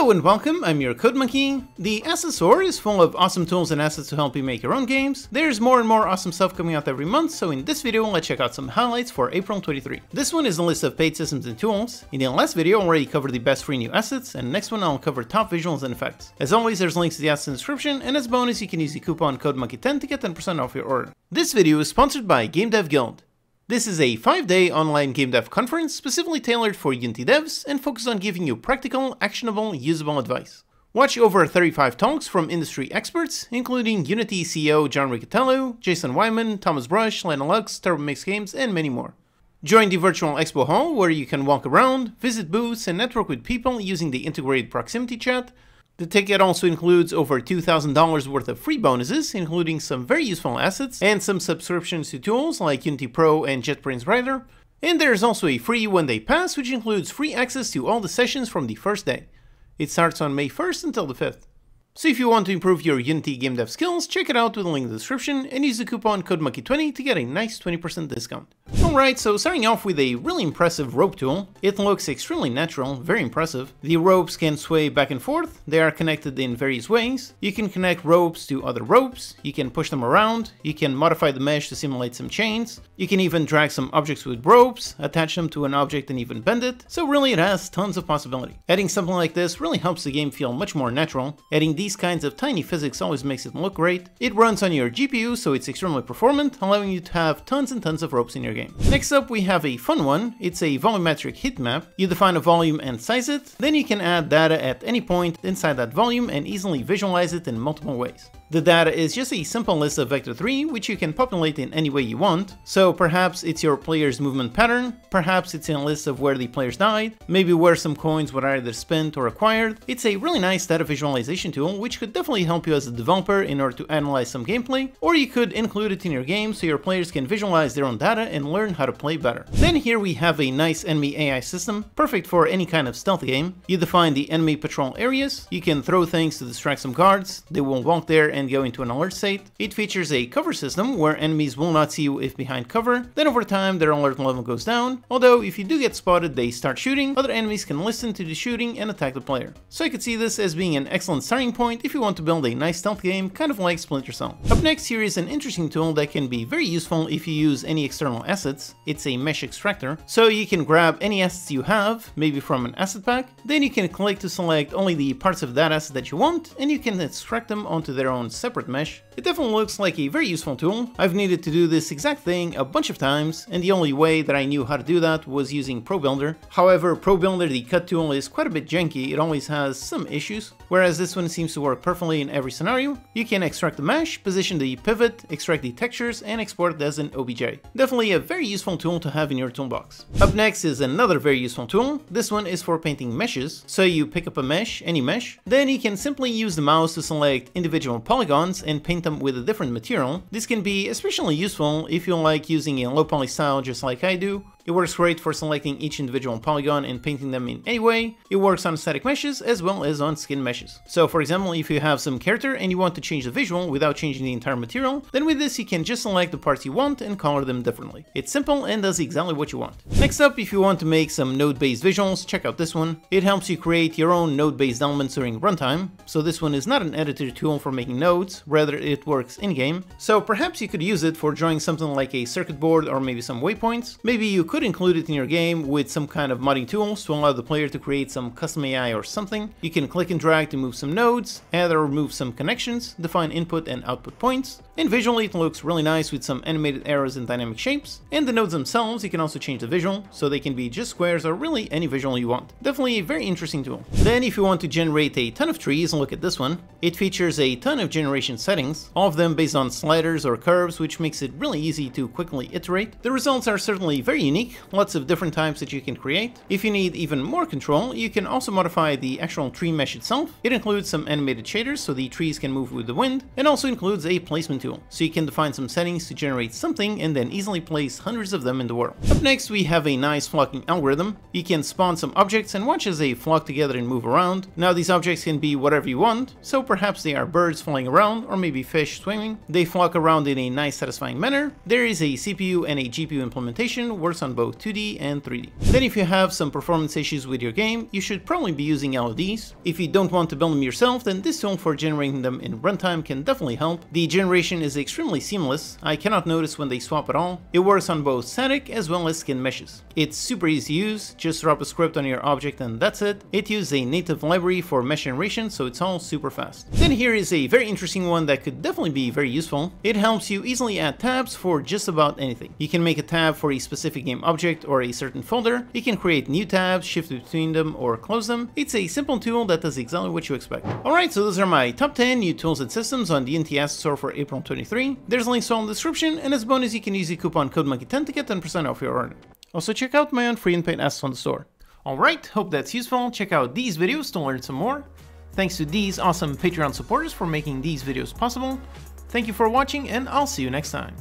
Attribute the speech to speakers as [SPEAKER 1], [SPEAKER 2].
[SPEAKER 1] Hello and welcome, I'm your Code Monkey. The Store is full of awesome tools and assets to help you make your own games. There's more and more awesome stuff coming out every month, so in this video let's check out some highlights for April 23. This one is a list of paid systems and tools. In the last video I already covered the best free new assets, and next one I'll cover top visuals and effects. As always there's links to the assets in the description, and as a bonus you can use the coupon code monkey10 to get 10% off your order. This video is sponsored by Game Dev Guild. This is a 5-day online game dev conference specifically tailored for Unity devs and focused on giving you practical, actionable, usable advice. Watch over 35 talks from industry experts, including Unity CEO John Riccitiello, Jason Weimann, Thomas Brush, Lana Lux, Turbo Makes Games, and many more. Join the virtual expo hall where you can walk around, visit booths, and network with people using the integrated proximity chat, the ticket also includes over $2,000 worth of free bonuses, including some very useful assets and some subscriptions to tools like Unity Pro and JetBrains Rider. And there's also a free one day pass, which includes free access to all the sessions from the first day. It starts on May 1st until the 5th. So if you want to improve your Unity game dev skills, check it out with the link in the description and use the coupon code monkey20 to get a nice 20% discount. Alright, so starting off with a really impressive rope tool. It looks extremely natural, very impressive. The ropes can sway back and forth, they are connected in various ways. You can connect ropes to other ropes, you can push them around, you can modify the mesh to simulate some chains, you can even drag some objects with ropes, attach them to an object and even bend it, so really it has tons of possibility. Adding something like this really helps the game feel much more natural. Adding these kinds of tiny physics always makes it look great. It runs on your GPU, so it's extremely performant, allowing you to have tons and tons of ropes in your game. Next up, we have a fun one. It's a volumetric heat map. You define a volume and size it, then you can add data at any point inside that volume and easily visualize it in multiple ways. The data is just a simple list of vector 3, which you can populate in any way you want. So perhaps it's your player's movement pattern, perhaps it's a list of where the players died, maybe where some coins were either spent or acquired. It's a really nice data visualization tool, which could definitely help you as a developer in order to analyze some gameplay, or you could include it in your game so your players can visualize their own data and learn how to play better. Then here we have a nice enemy AI system, perfect for any kind of stealth game. You define the enemy patrol areas, you can throw things to distract some guards, they will walk there and go into an alert state. It features a cover system where enemies will not see you if behind cover, then over time their alert level goes down, although if you do get spotted they start shooting, other enemies can listen to the shooting and attack the player. So I could see this as being an excellent starting point if you want to build a nice stealth game kind of like Splinter Cell. Up next here is an interesting tool that can be very useful if you use any external assets. It's a mesh extractor, so you can grab any assets you have, maybe from an asset pack, then you can click to select only the parts of that asset that you want, and you can extract them onto their own separate mesh, it definitely looks like a very useful tool. I've needed to do this exact thing a bunch of times, and the only way that I knew how to do that was using ProBuilder. However, ProBuilder, the cut tool, is quite a bit janky, it always has some issues, whereas this one seems to work perfectly in every scenario. You can extract the mesh, position the pivot, extract the textures, and export it as an OBJ. Definitely a very useful tool to have in your toolbox. Up next is another very useful tool. This one is for painting meshes. So you pick up a mesh, any mesh, then you can simply use the mouse to select individual polygons polygons and paint them with a different material. This can be especially useful if you like using a low poly style just like I do, it works great for selecting each individual polygon and painting them in any way. It works on static meshes as well as on skin meshes. So for example, if you have some character and you want to change the visual without changing the entire material, then with this you can just select the parts you want and color them differently. It's simple and does exactly what you want. Next up, if you want to make some node-based visuals, check out this one. It helps you create your own node-based elements during runtime. So this one is not an editor tool for making nodes, rather it works in-game. So perhaps you could use it for drawing something like a circuit board or maybe some waypoints. Maybe you could include it in your game with some kind of modding tools to allow the player to create some custom AI or something. You can click and drag to move some nodes, add or remove some connections, define input and output points, and visually it looks really nice with some animated arrows and dynamic shapes. And the nodes themselves, you can also change the visual, so they can be just squares or really any visual you want. Definitely a very interesting tool. Then if you want to generate a ton of trees, look at this one. It features a ton of generation settings, all of them based on sliders or curves, which makes it really easy to quickly iterate. The results are certainly very unique, lots of different types that you can create. If you need even more control, you can also modify the actual tree mesh itself. It includes some animated shaders so the trees can move with the wind, and also includes a placement tool tool, so you can define some settings to generate something and then easily place hundreds of them in the world. Up next we have a nice flocking algorithm. You can spawn some objects and watch as they flock together and move around. Now these objects can be whatever you want, so perhaps they are birds flying around or maybe fish swimming. They flock around in a nice satisfying manner. There is a CPU and a GPU implementation, works on both 2D and 3D. Then if you have some performance issues with your game, you should probably be using LODs. If you don't want to build them yourself, then this tool for generating them in runtime can definitely help. The generation is extremely seamless, I cannot notice when they swap at all. It works on both static as well as skin meshes. It's super easy to use, just drop a script on your object and that's it. It uses a native library for mesh generation, so it's all super fast. Then here is a very interesting one that could definitely be very useful. It helps you easily add tabs for just about anything. You can make a tab for a specific game object or a certain folder. You can create new tabs, shift between them, or close them. It's a simple tool that does exactly what you expect. Alright, so those are my top 10 new tools and systems on the Unity Asset Store for April 23. There's links all in the description, and as a bonus you can use the coupon code monkey10 to get 10% off your order. Also check out my own free and paid assets on the store. Alright, hope that's useful. Check out these videos to learn some more. Thanks to these awesome Patreon supporters for making these videos possible. Thank you for watching and I'll see you next time.